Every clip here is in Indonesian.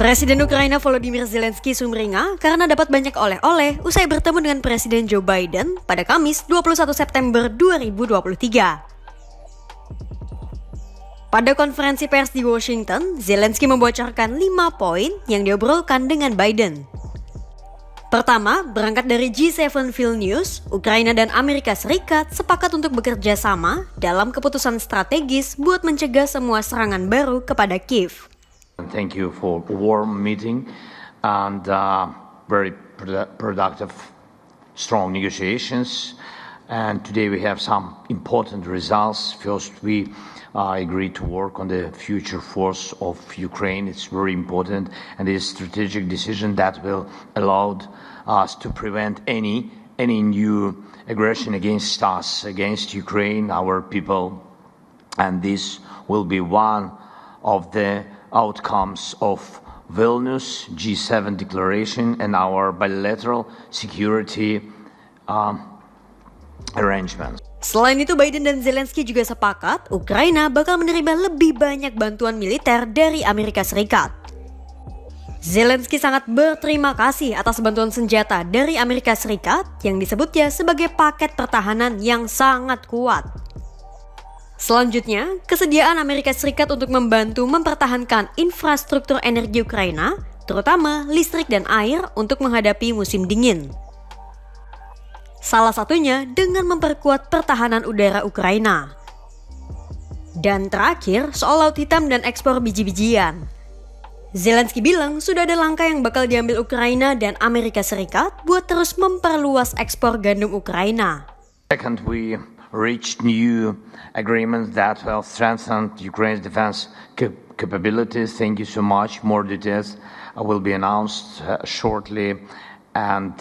Presiden Ukraina Volodymyr Zelensky sumringah karena dapat banyak oleh-oleh usai bertemu dengan Presiden Joe Biden pada Kamis 21 September 2023. Pada konferensi pers di Washington, Zelensky membocorkan 5 poin yang diobrolkan dengan Biden. Pertama, berangkat dari G7 Vilnius, Ukraina dan Amerika Serikat sepakat untuk bekerja sama dalam keputusan strategis buat mencegah semua serangan baru kepada Kiev. Thank you for warm meeting and uh, very produ productive, strong negotiations. And today we have some important results. First, we uh, agreed to work on the future force of Ukraine. It's very important and a strategic decision that will allow us to prevent any any new aggression against us, against Ukraine, our people. And this will be one of the outcomes of Vilnius G7 declaration and our bilateral security um, arrangements. Selain itu, Biden dan Zelensky juga sepakat Ukraina bakal menerima lebih banyak bantuan militer dari Amerika Serikat. Zelensky sangat berterima kasih atas bantuan senjata dari Amerika Serikat yang disebutnya sebagai paket pertahanan yang sangat kuat. Selanjutnya, kesediaan Amerika Serikat untuk membantu mempertahankan infrastruktur energi Ukraina, terutama listrik dan air untuk menghadapi musim dingin. Salah satunya dengan memperkuat pertahanan udara Ukraina. Dan terakhir, soal Laut Hitam dan ekspor biji-bijian. Zelensky bilang sudah ada langkah yang bakal diambil Ukraina dan Amerika Serikat buat terus memperluas ekspor gandum Ukraina. Reached new agreements that will strengthen Ukraine's defense cap capabilities. Thank you so much. More details will be announced uh, shortly. And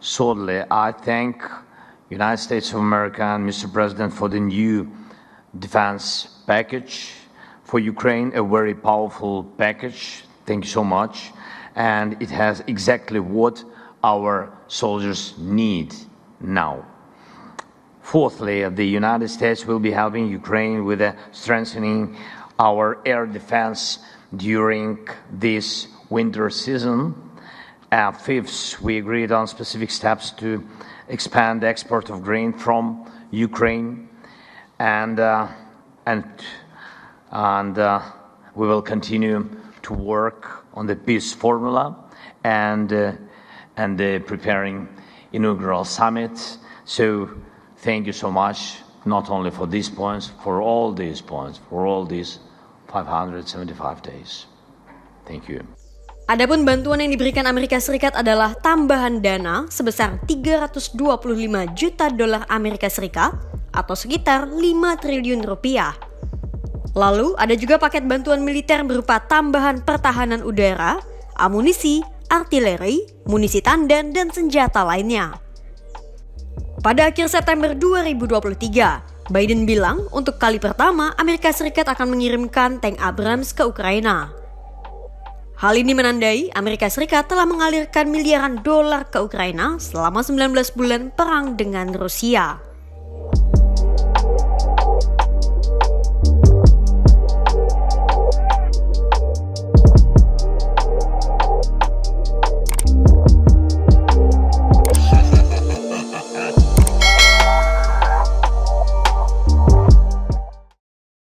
shortly, I thank the United States of America and Mr. President for the new defense package for Ukraine, a very powerful package. Thank you so much. And it has exactly what our soldiers need now. Fourthly, the United States will be helping Ukraine with uh, strengthening our air defense during this winter season. Uh, fifth, we agreed on specific steps to expand the export of grain from Ukraine, and uh, and and uh, we will continue to work on the peace formula and uh, and preparing inaugural summit. So thank you so much, not only for these points, for all these points, for all these 575 days. Thank you. Adapun bantuan yang diberikan Amerika Serikat adalah tambahan dana sebesar 325 juta dolar Amerika Serikat atau sekitar 5 triliun rupiah. Lalu ada juga paket bantuan militer berupa tambahan pertahanan udara, amunisi, artileri, munisi tandan, dan senjata lainnya. Pada akhir September 2023, Biden bilang untuk kali pertama Amerika Serikat akan mengirimkan tank Abrams ke Ukraina. Hal ini menandai Amerika Serikat telah mengalirkan miliaran dolar ke Ukraina selama 19 bulan perang dengan Rusia.